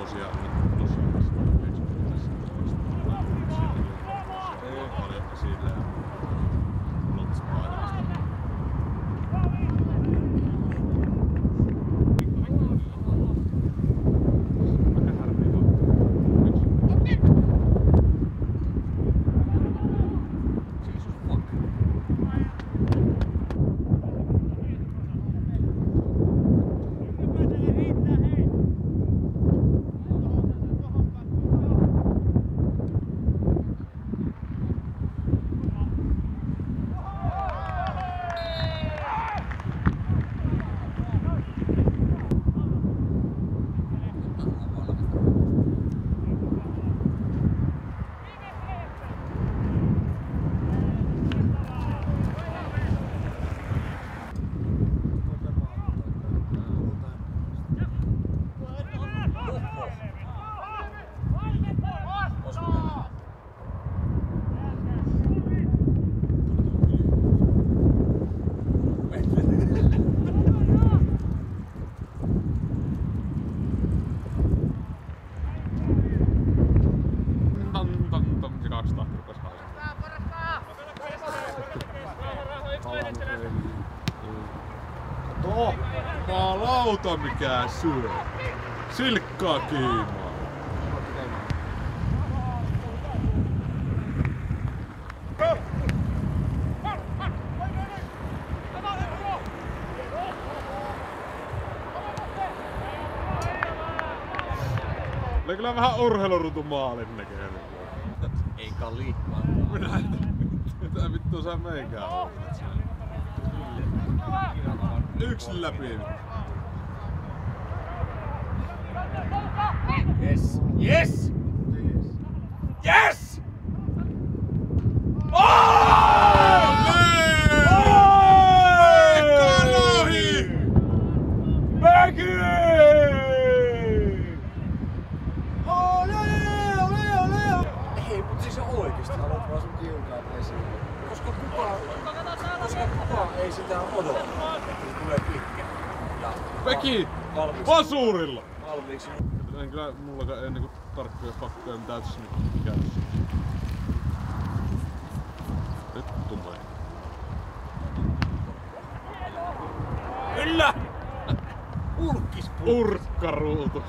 vuosia, auta mikään syö. Silkkaa kiimaa. Oli kyllä vähän urheilurutu maalin näköinen. Ei liikkaa. Minä en mitä vittua sä meikään oot? Yksi läpi. Yes! Yes! Yes! Vaan sun kiukaat esiin. Koska kukaan, koska kukaan ei sitä odota, että se tulee pitkä. Ja Peki! valmiiksi, Vasurilla! valmiiksi En kyllä mullakaan ei niinku tarkkoja faktoja, mitä tässä nyt käytössä. Nyt tulee. Kyllä! Urkkis Urkkaruutu.